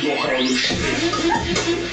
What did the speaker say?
плохо вышли.